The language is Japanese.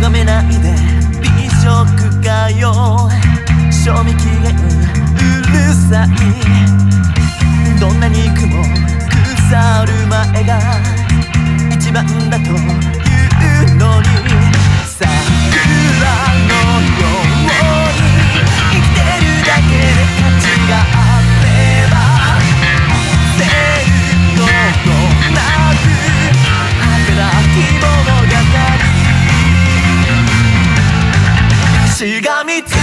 咎めないで。美食かよ。賞味期限うるさい。Mommy,